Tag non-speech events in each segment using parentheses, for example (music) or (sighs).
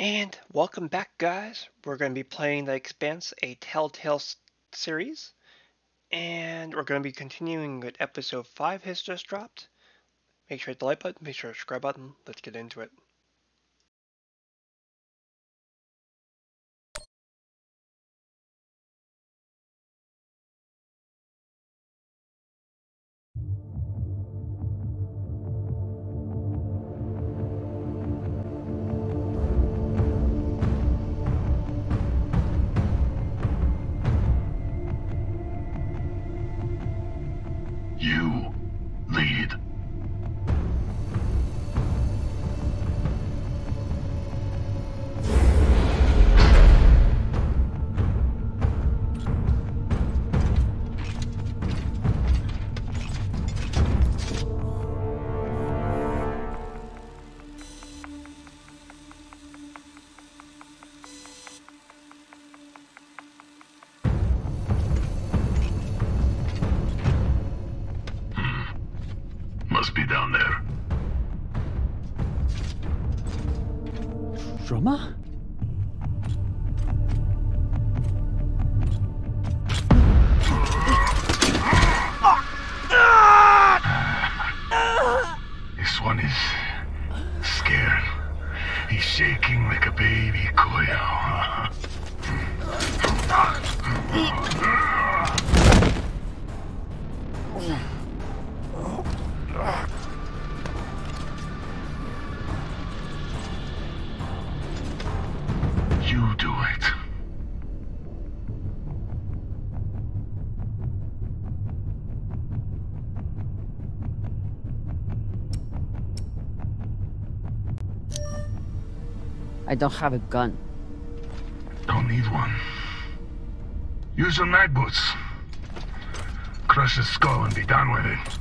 And welcome back, guys. We're going to be playing The Expanse, a Telltale series. And we're going to be continuing with episode 5 has just dropped. Make sure to hit the like button, make sure to subscribe button. Let's get into it. Drummer? Don't have a gun. Don't need one. Use your night boots. Crush his skull and be done with it.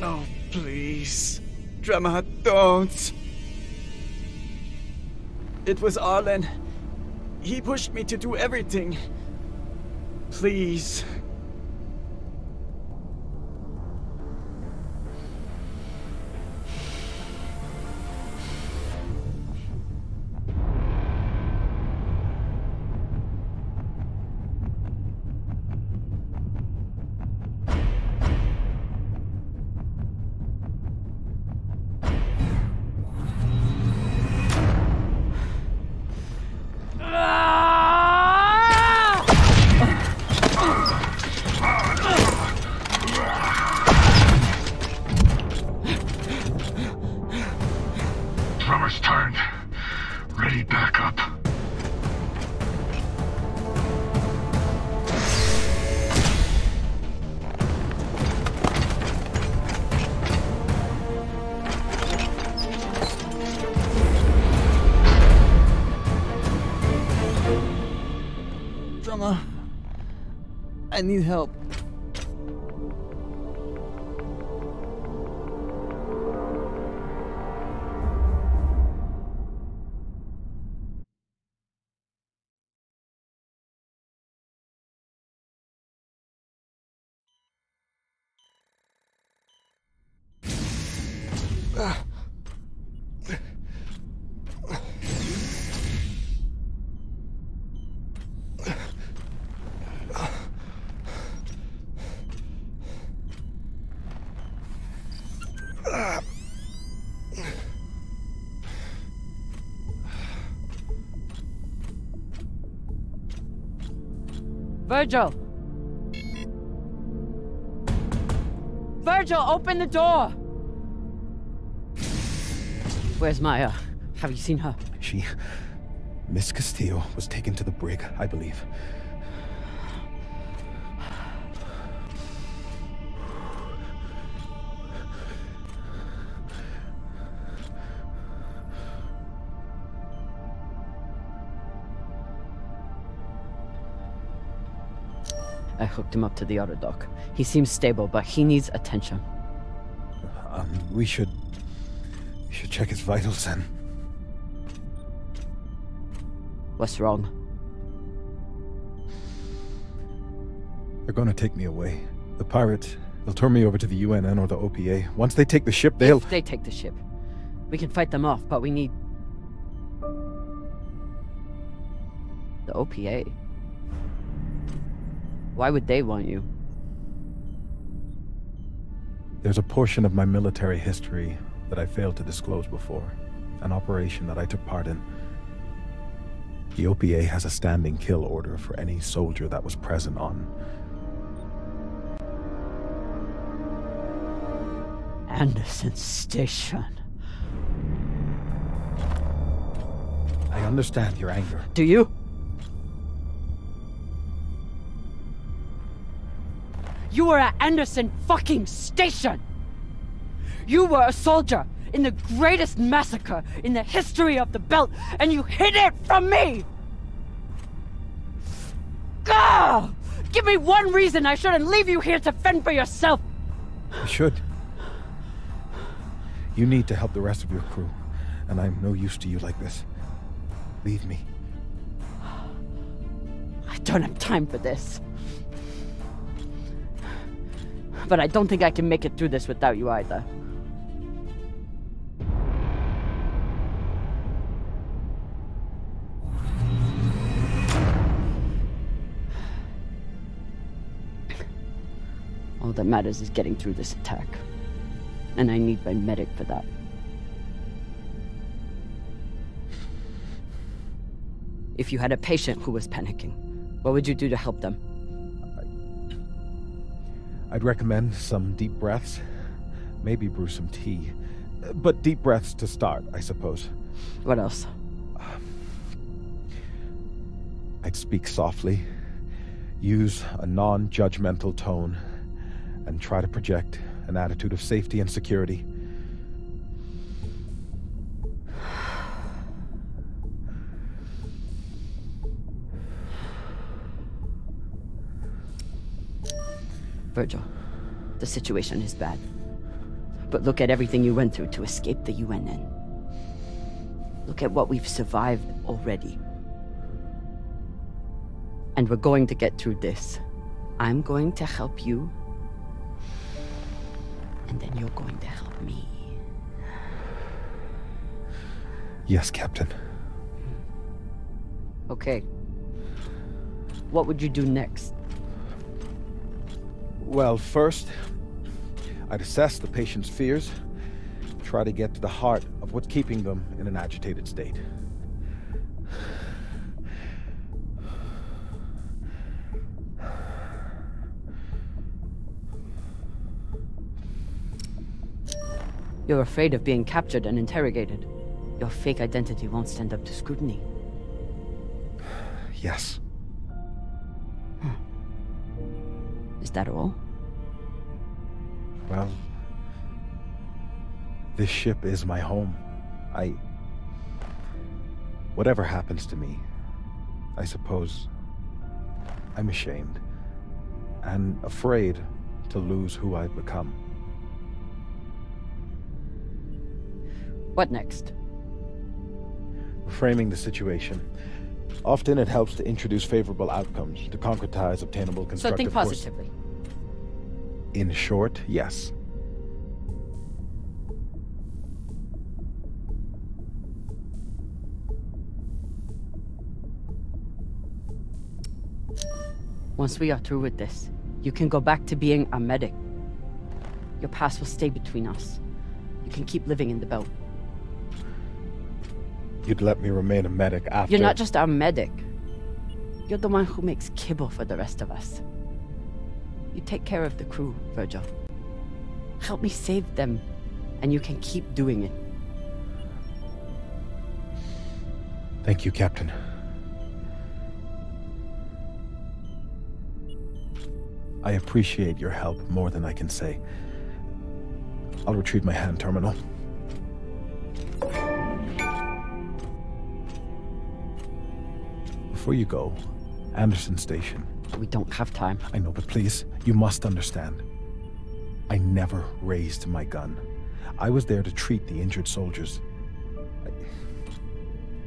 No, please. Drummer, don't. It was Arlen. He pushed me to do everything. Please. I need help. Virgil! Virgil, open the door! Where's Maya? Have you seen her? She. Miss Castillo was taken to the brig, I believe. Hooked him up to the other dock. He seems stable, but he needs attention. Um, we should. We should check his vitals then. What's wrong? They're gonna take me away. The pirates. They'll turn me over to the UNN or the OPA. Once they take the ship, they'll. If they take the ship, we can fight them off, but we need. The OPA. Why would they want you? There's a portion of my military history that I failed to disclose before. An operation that I took part in. The OPA has a standing kill order for any soldier that was present on. Anderson Station. I understand your anger. Do you? You were at Anderson fucking Station! You were a soldier in the greatest massacre in the history of the belt, and you hid it from me! Gah! Give me one reason I shouldn't leave you here to fend for yourself! You should. You need to help the rest of your crew, and I'm no use to you like this. Leave me. I don't have time for this. But I don't think I can make it through this without you either. All that matters is getting through this attack. And I need my medic for that. If you had a patient who was panicking, what would you do to help them? I'd recommend some deep breaths. Maybe brew some tea. But deep breaths to start, I suppose. What else? I'd speak softly, use a non judgmental tone, and try to project an attitude of safety and security. Virgil, the situation is bad. But look at everything you went through to escape the UNN. Look at what we've survived already. And we're going to get through this. I'm going to help you. And then you're going to help me. Yes, Captain. Hmm. Okay. What would you do next? Well, first, I'd assess the patient's fears, try to get to the heart of what's keeping them in an agitated state. You're afraid of being captured and interrogated. Your fake identity won't stand up to scrutiny. Yes. Is that all? Well, this ship is my home. I. Whatever happens to me, I suppose I'm ashamed and afraid to lose who I've become. What next? Reframing the situation. Often it helps to introduce favorable outcomes to concretize obtainable constructive So think course- positively. In short, yes. Once we are through with this, you can go back to being a medic. Your past will stay between us. You can keep living in the belt. You'd let me remain a medic after. You're not just our medic. You're the one who makes kibble for the rest of us. You take care of the crew, Virgil. Help me save them, and you can keep doing it. Thank you, Captain. I appreciate your help more than I can say. I'll retrieve my hand terminal. Before you go, Anderson Station. We don't have time. I know, but please, you must understand. I never raised my gun. I was there to treat the injured soldiers.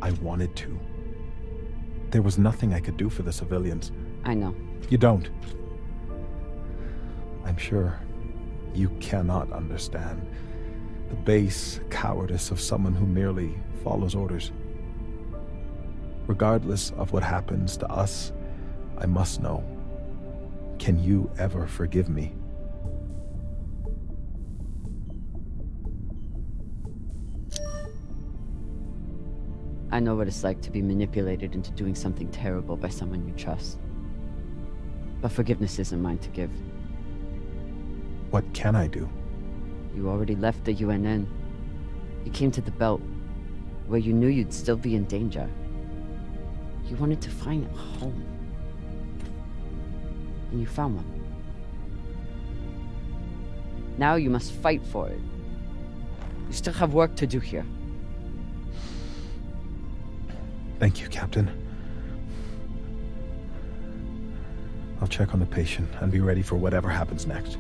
I, I wanted to. There was nothing I could do for the civilians. I know. You don't. I'm sure you cannot understand the base cowardice of someone who merely follows orders. Regardless of what happens to us, I must know. Can you ever forgive me? I know what it's like to be manipulated into doing something terrible by someone you trust. But forgiveness isn't mine to give. What can I do? You already left the UNN. You came to the Belt, where you knew you'd still be in danger. You wanted to find a home. And you found one. Now you must fight for it. You still have work to do here. Thank you, Captain. I'll check on the patient and be ready for whatever happens next.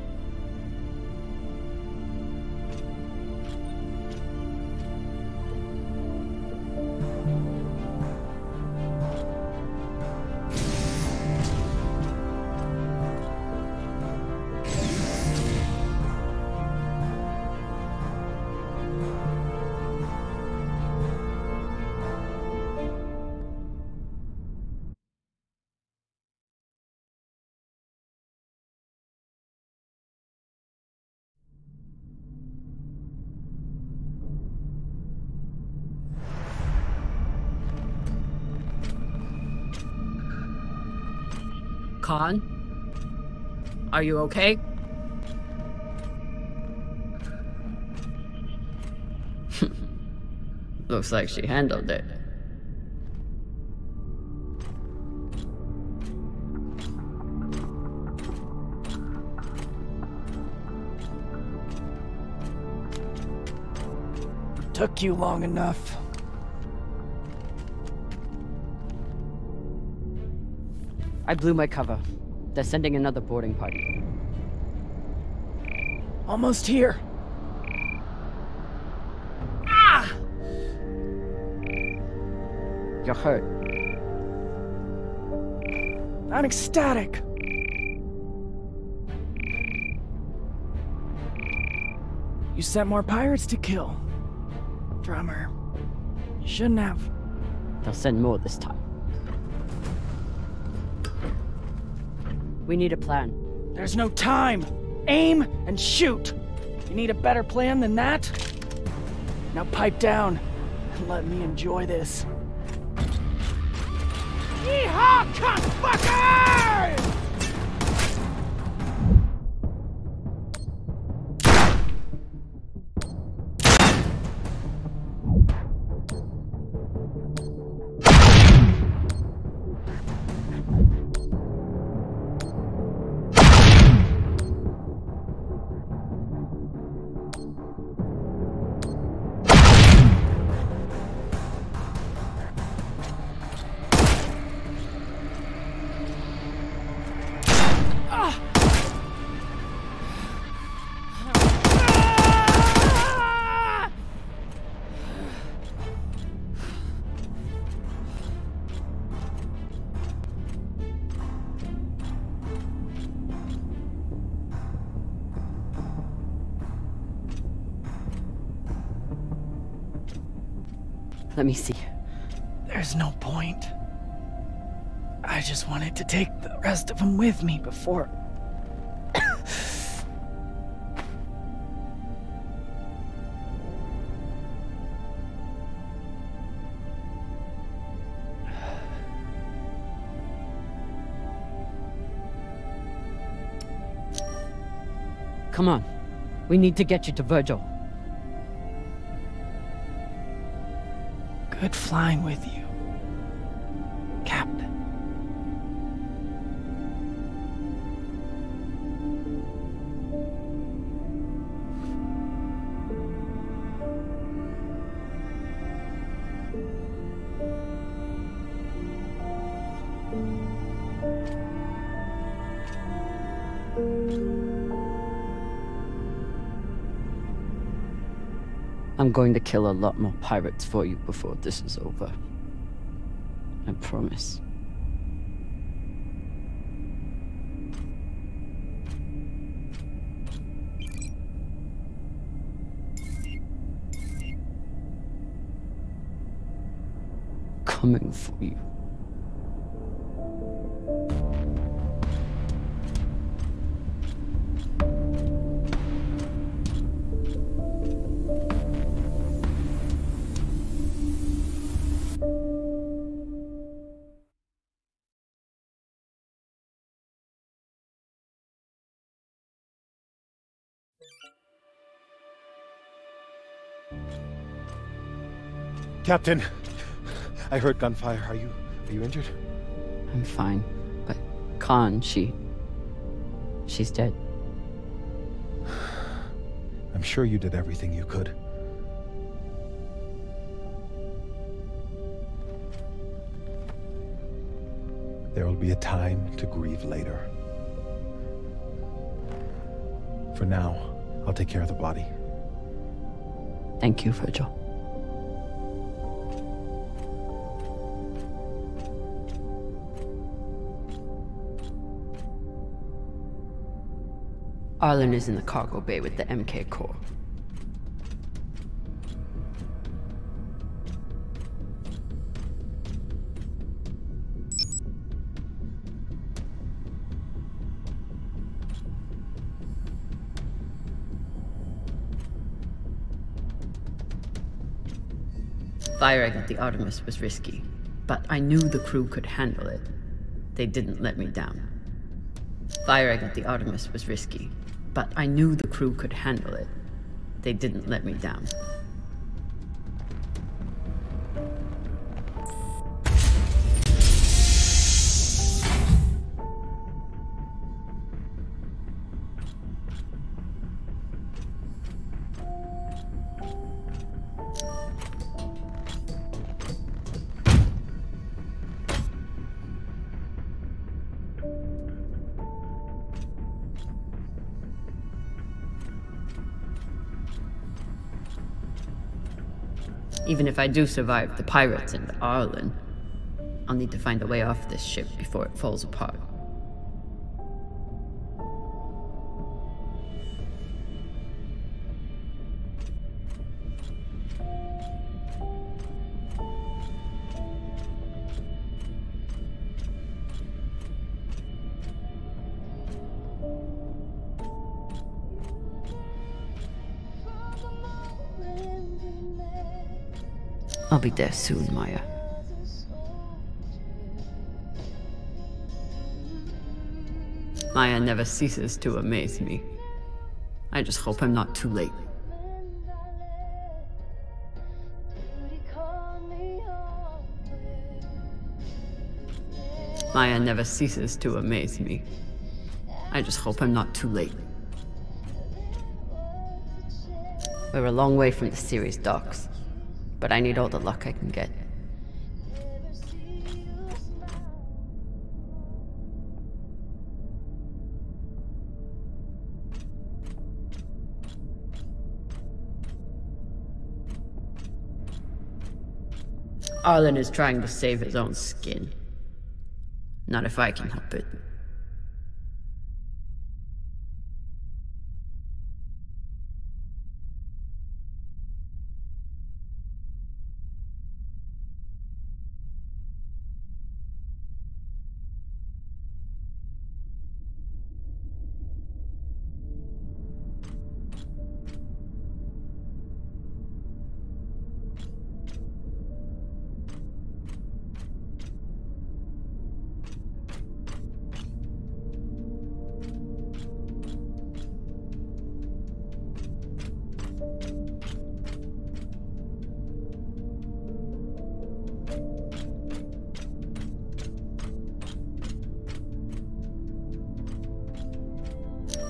Khan? Are you okay? (laughs) Looks like she handled it. Took you long enough. I blew my cover. They're sending another boarding party. Almost here. Ah! You're hurt. I'm ecstatic. You sent more pirates to kill. Drummer. You shouldn't have. They'll send more this time. We need a plan. There's no time. Aim and shoot. You need a better plan than that? Now pipe down and let me enjoy this. Yeehaw, cuntfuckers! Let me see. There's no point. I just wanted to take the rest of them with me before. Come on. We need to get you to Virgil. Good flying with you, I'm going to kill a lot more pirates for you before this is over. I promise. Coming for you. Captain, I heard gunfire. Are you are you injured? I'm fine. But Khan, she. She's dead. I'm sure you did everything you could. There will be a time to grieve later. For now, I'll take care of the body. Thank you, Virgil. Arlen is in the cargo bay with the MK Corps. Firing at the Artemis was risky, but I knew the crew could handle it. They didn't let me down. Firing at the Artemis was risky, but I knew the crew could handle it. They didn't let me down. If I do survive the pirates and Arlen, I'll need to find a way off this ship before it falls apart. Be there soon, Maya. Maya never ceases to amaze me. I just hope I'm not too late. Maya never ceases to amaze me. I just hope I'm not too late. We're a long way from the Ceres docks, but I need all the luck I can get. Arlen is trying to save his own skin. Not if I can help it.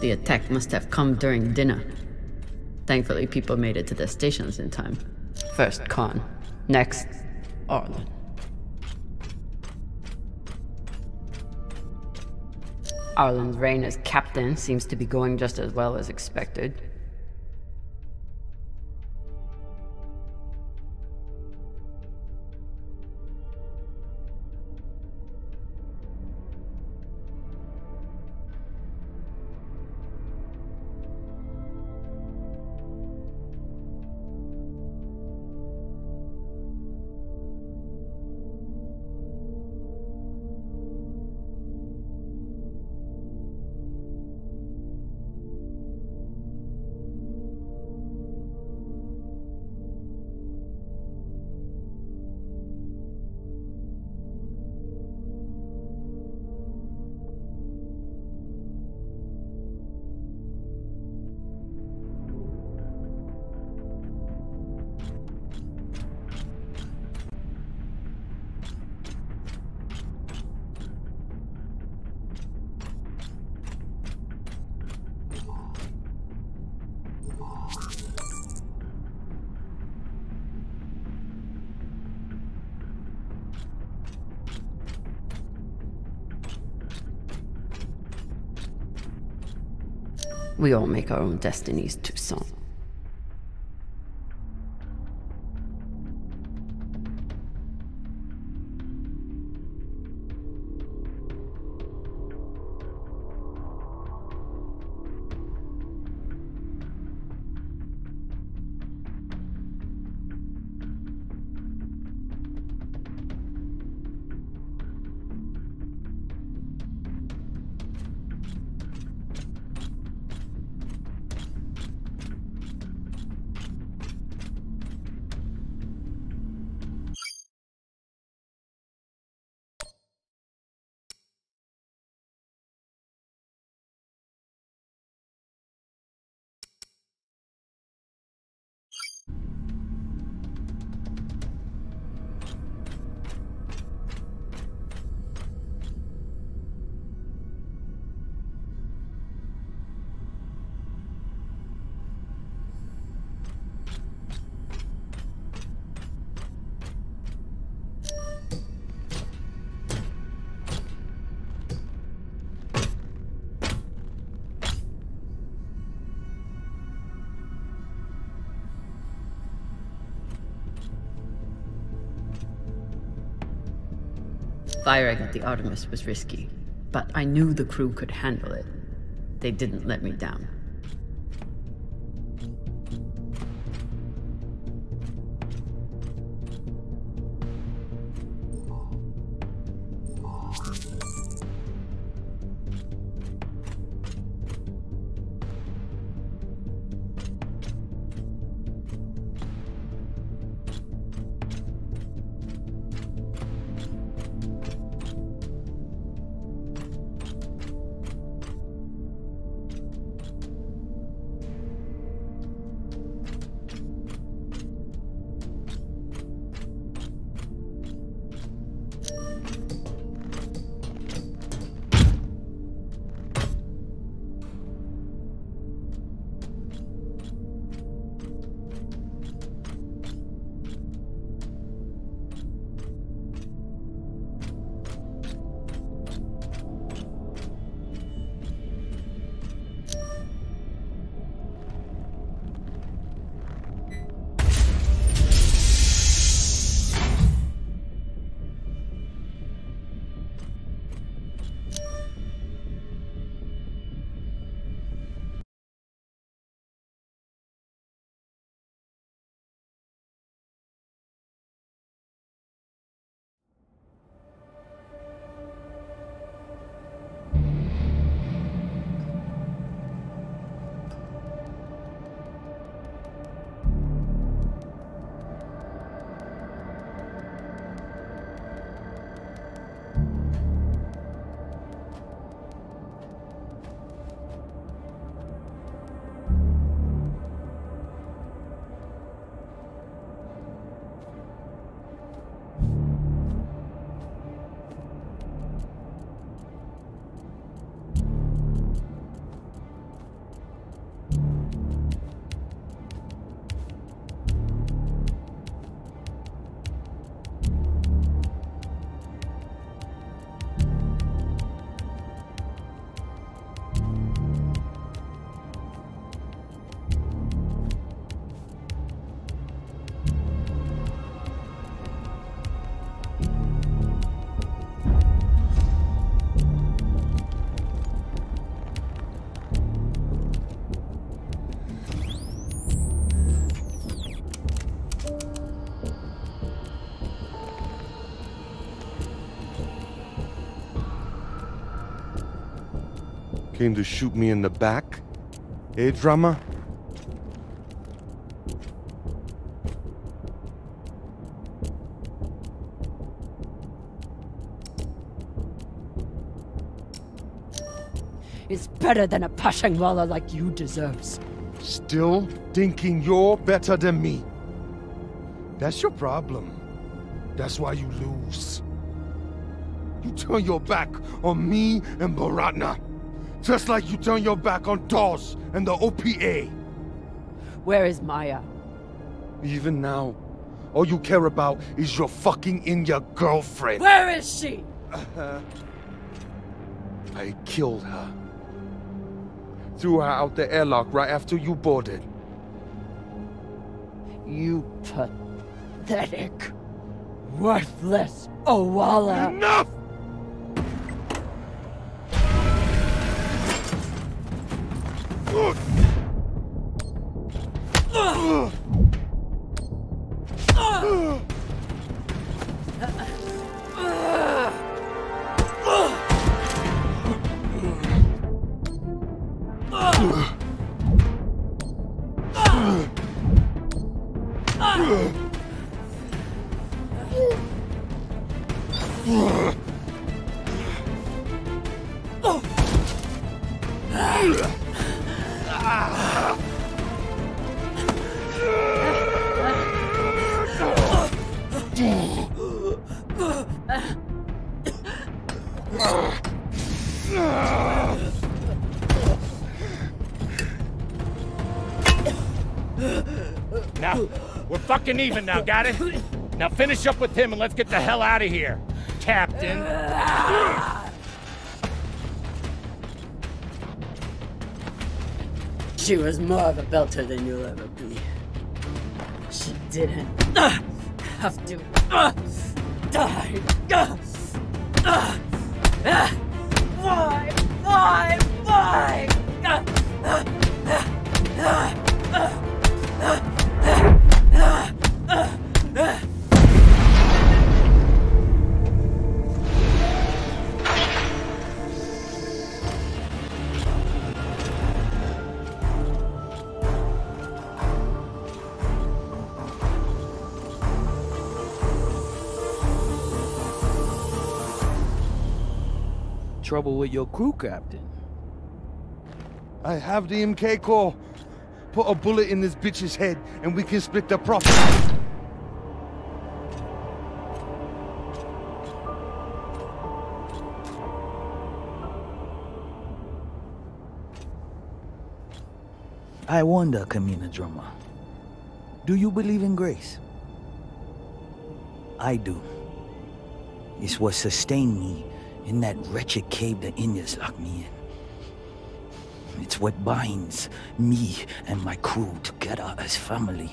The attack must have come during dinner. Thankfully, people made it to their stations in time. First Khan, next Arlen. Arlen's reign as captain seems to be going just as well as expected. We all make our own destinies, Toussaint. Firing at the Artemis was risky, but I knew the crew could handle it. They didn't let me down. Came to shoot me in the back? Eh, drama? It's better than a Pashangwala like you deserves. Still thinking you're better than me. That's your problem. That's why you lose. You turn your back on me and Baratna. Just like you turn your back on Dawes and the OPA. Where is Maya? Even now, all you care about is your fucking India girlfriend. Where is she? Uh-huh. I killed her. threw her out the airlock right after you boarded. You pathetic, worthless Owala. Enough! Fucking even now, got it? Now finish up with him and let's get the hell out of here, Captain. She was more of a belter than you'll ever be. She didn't uh, have to uh, die. Trouble with your crew, Captain. I have the MK core. Put a bullet in this bitch's head and we can split the profit. I wonder, Camina Drummer. Do you believe in grace? I do. It's what sustained me in that wretched cave the Indians locked me in. It's what binds me and my crew together as family.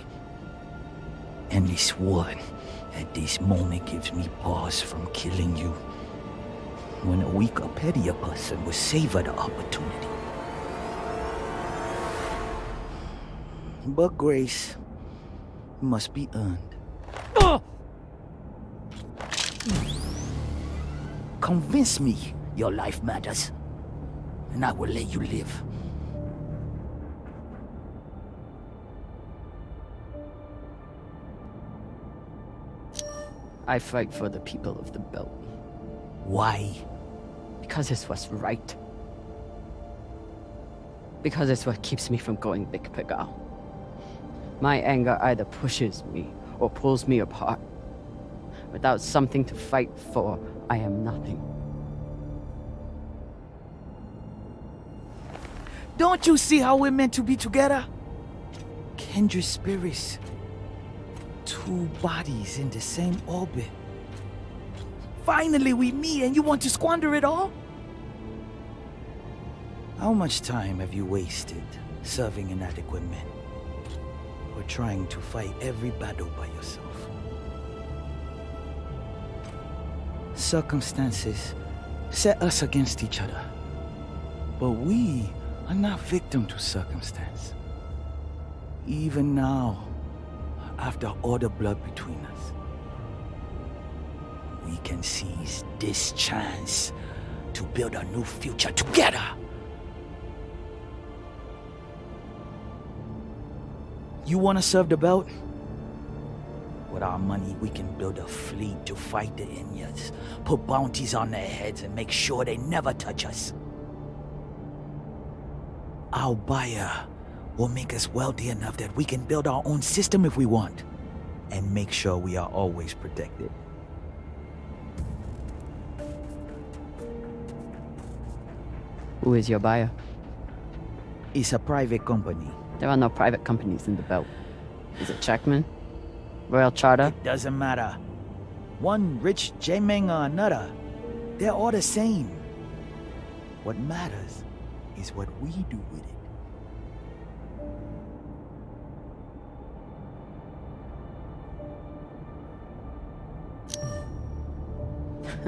And this one, at this moment, gives me pause from killing you. When a weaker, pettier person will savor the opportunity. But grace must be earned. Ah! Convince me your life matters, and I will let you live. I fight for the people of the belt Why? because it's what's right. Because it's what keeps me from going Big Pigal. My anger either pushes me or pulls me apart. Without something to fight for, I am nothing. Don't you see how we're meant to be together? Kindred spirits. Two bodies in the same orbit. Finally we meet and you want to squander it all? How much time have you wasted serving inadequate men? Or trying to fight every battle by yourself? Circumstances set us against each other. But we are not victim to circumstance. Even now, after all the blood between us, we can seize this chance to build a new future together. You want to serve the belt? With our money, we can build a fleet to fight the Inyas, put bounties on their heads, and make sure they never touch us. Our buyer will make us wealthy enough that we can build our own system if we want, and make sure we are always protected. Who is your buyer? It's a private company. There are no private companies in the belt. Is it Checkman? Royal Charter? It doesn't matter. One rich Jemeng or another, they're all the same. What matters is what we do with it.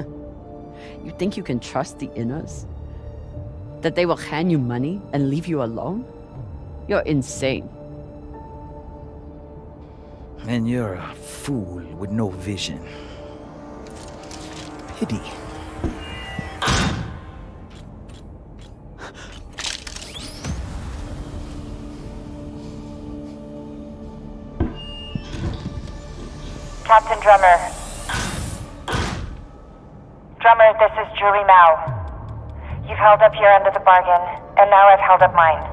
(laughs) you think you can trust the inners? That they will hand you money and leave you alone? You're insane. And you're a fool with no vision. Pity. Captain Drummer. Drummer, this is Julie Mao. You've held up your end of the bargain, and now I've held up mine.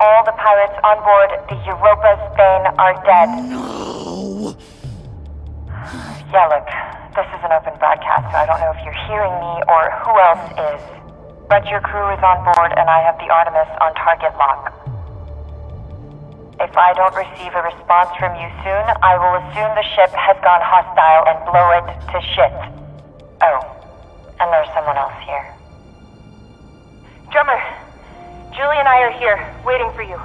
All the pirates on board the Europa Spain are dead. No! (sighs) Yeah, look, this is an open broadcast, so I don't know if you're hearing me or who else is. But your crew is on board, and I have the Artemis on target lock. If I don't receive a response from you soon, I will assume the ship has gone hostile and blow it to shit. Oh, and there's someone else here. Drummer, Julie and I are here, waiting for you.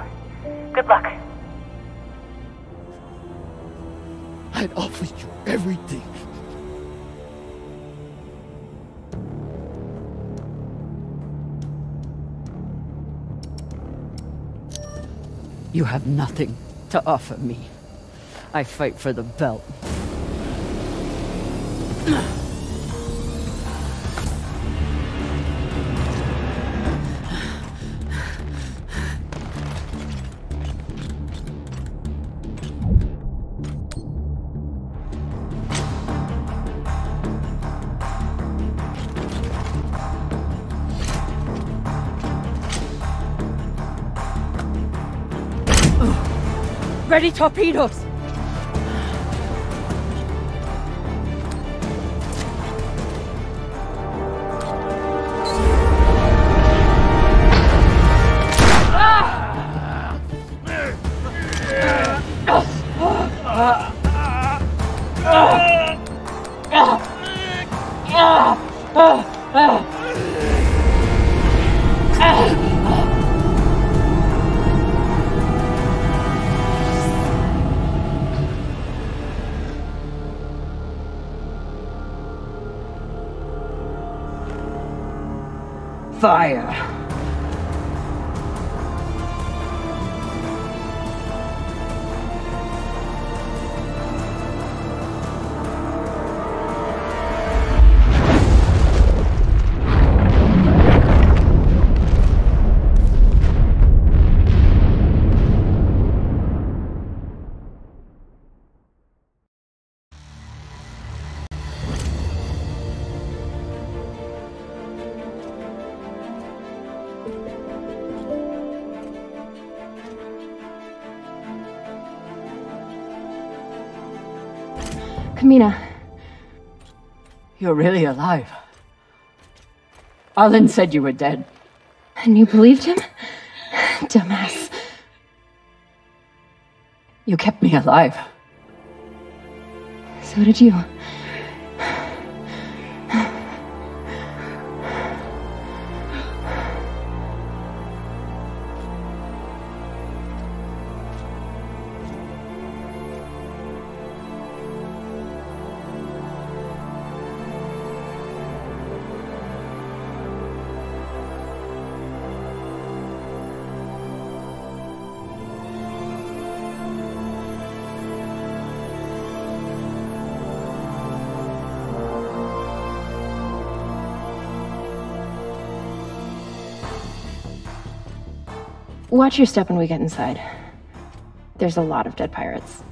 Good luck. I'd offered you everything. You have nothing to offer me. I fight for the belt. (clears throat) torpedoes! Fire! Camina, You're really alive. Arlen said you were dead. and you believed him? Dumbass. You kept me alive. So did you. Watch your step when we get inside. There's a lot of dead pirates.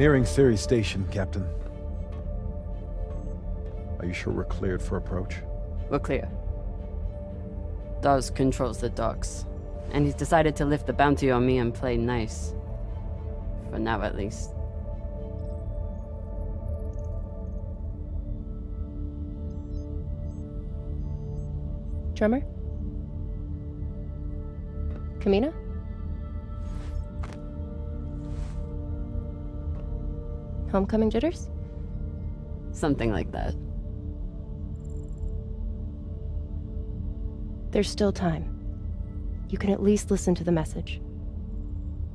Nearing Ceres Station, Captain. Are you sure we're cleared for approach? We're clear. Dawes controls the docks, and he's decided to lift the bounty on me and play nice. For now, at least. drummer? Camina? Homecoming jitters? Something like that. There's still time. You can at least listen to the message.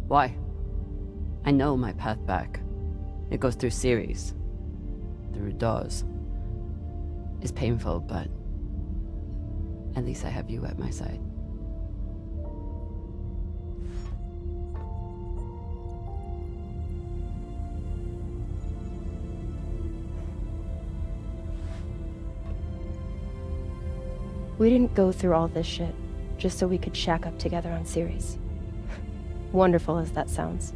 Why? I know my path back. It goes through Ceres, through Dawes. It's painful, but at least I have you at my side. We didn't go through all this shit just so we could shack up together on Ceres. (laughs) Wonderful as that sounds.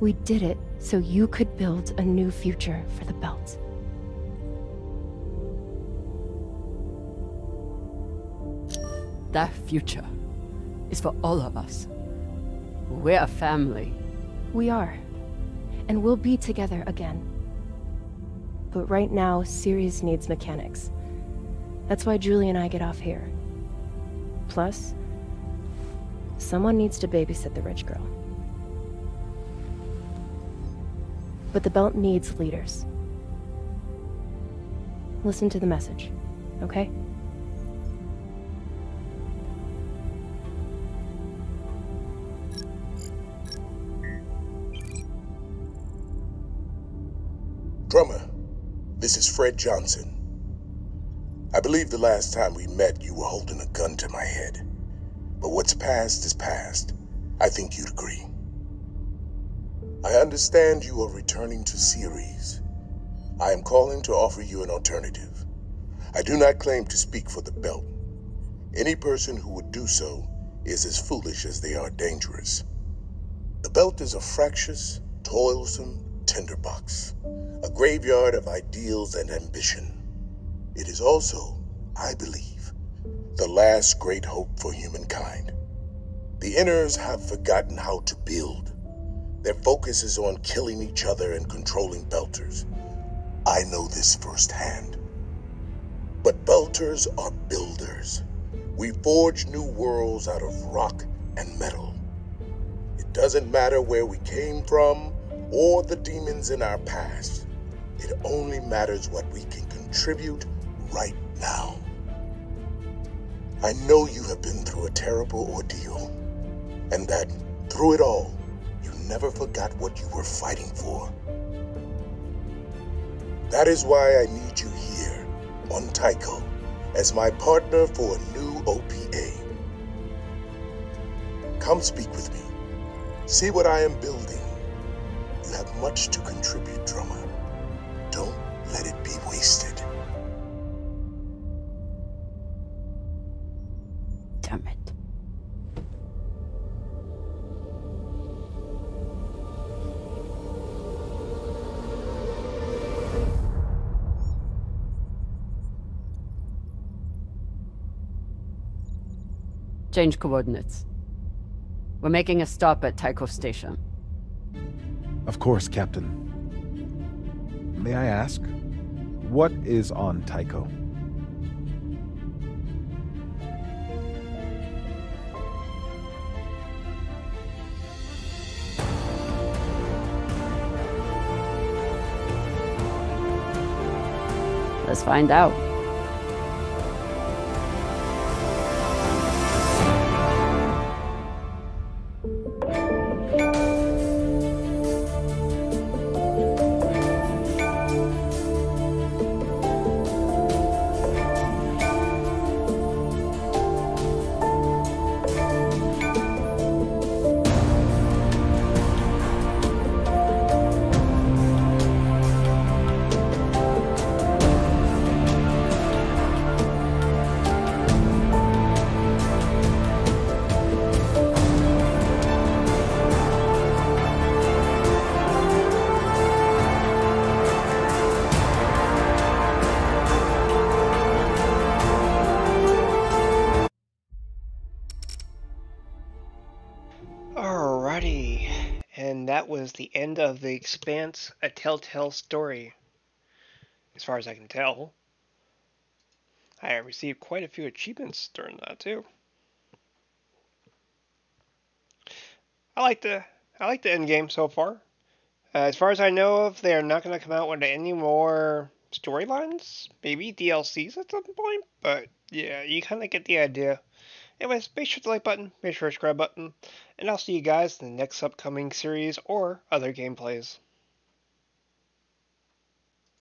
We did it so you could build a new future for the Belt. That future is for all of us. We're a family. We are. And we'll be together again. But right now, Ceres needs mechanics. That's why Julie and I get off here. Plus, someone needs to babysit the rich girl. But the belt needs leaders. Listen to the message, okay? Drummer, this is Fred Johnson. I believe the last time we met you were holding a gun to my head. But what's past is past. I think you'd agree. I understand you are returning to Ceres. I am calling to offer you an alternative. I do not claim to speak for the Belt. Any person who would do so is as foolish as they are dangerous. The Belt is a fractious, toilsome tinderbox, a graveyard of ideals and ambition. It is also, I believe, the last great hope for humankind. The Inners have forgotten how to build. Their focus is on killing each other and controlling Belters. I know this firsthand. But Belters are builders. We forge new worlds out of rock and metal. It doesn't matter where we came from or the demons in our past. It only matters what we can contribute right now. I know you have been through a terrible ordeal, and that through it all, you never forgot what you were fighting for. That is why I need you here on Tycho as my partner for a new OPA. Come speak with me. See what I am building. You have much to contribute, drummer. Don't let it be wasted. Damn it. Change coordinates. We're making a stop at Tycho Station. Of course, Captain. May I ask, what is on Tycho? Let's find out. End of The Expanse, a Telltale Story. As far as I can tell. I received quite a few achievements during that too. I like the I like the end game so far. Uh, as far as I know of, they are not going to come out with any more storylines. Maybe DLCs at some point, but yeah, you kind of get the idea. Anyways, make sure to like button, make sure to subscribe button, and I'll see you guys in the next upcoming series or other gameplays.